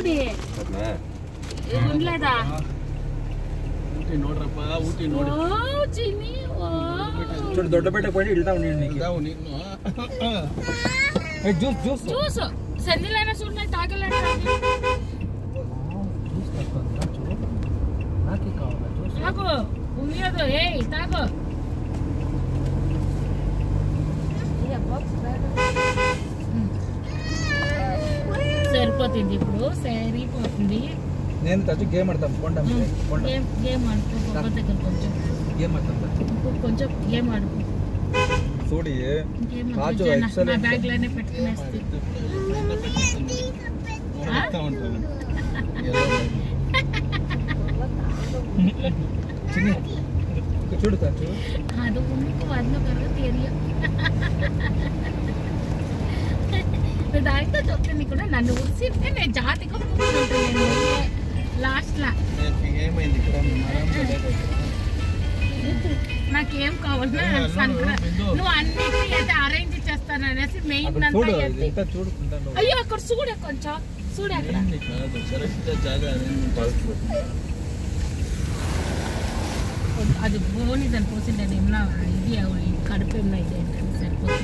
ನೋಡಿ ಗುಂಡ್ಲದ. ಊಟಿ ಊಟಿ ನೋಡಿ. ಓ. ಚಿನ್ನಿ ದೊಡ್ಡ ಬೆಟ್ಟಕ್ಕೆ ಹೋಗಿ ಇಳ್ತಾವ ನೀನು ಇಳ್ತಾವ ನೀನು. ಏ ಜ್ಯೂಸ್ ಜ್ಯೂಸ್. ಜ್ಯೂಸ್. ಸಂದಿಲನ ಸುಣ್ಣ ತಾಗಲ್ಲ ಜ್ಯೂಸ್ ತಕ್ಕಂತ ಚೋಡ ಏಯ್ ತಾಗೋ. సరిపోతుంది ఇప్పుడు సరిపోతుంది నేను తచ్చు గేమ్ ఆడతాం కొండం గేమ్ గేమ్ ఆడుకో పక్క దగ్గర కొంచెం గేమ్ ఆడతాం ఇప్పుడు కొంచెం గేమ్ ఆడుకో చూడి కాజు నా బ్యాగ్ లోనే పెట్టుకునేస్తా చిన్న చూడు కాజు అది ఉన్నకు వదన కరవ తెలియ దాంతో చెప్తుంది కూడా నన్ను ఉడిసిస్తే నేను జాతిగా కూర్చుంటాను నేను లాస్ట్ లా ఏమైంది ఇక్కడ నాకేం కావాలన్నా ఏ, అల్లుడు, సంక్రా బిందు. నువ్వు అన్నిటినీ అయితే అరేంజ్ చేస్తాను అనేసి మెయిన్ అక్కడ అంతా చూడు ఎత్తి. ఎంత చూడుకుంటాను అయ్యో అక్కడ చూడే కొంచెం చూడే అక్కడ కాదు కరెక్ట్ జాగా అది బోని దాని పోసిండే ఏమన్నా ఇది అవి కడుపు ఏమన్నా ఇది ఏంటంటే సరిపోతుంది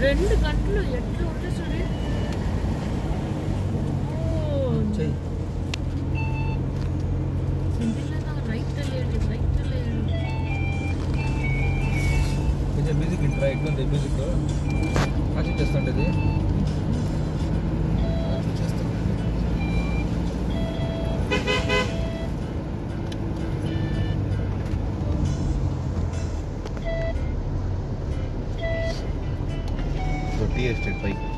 రెండు గంటలు ఎట్లా ఉంటే చూడు ఇక్కడ ఎట్లుంది మ్యూజిక్ యాక్షన్ చేస్తుంటుంది టీ ఎస్టేట్ పైకి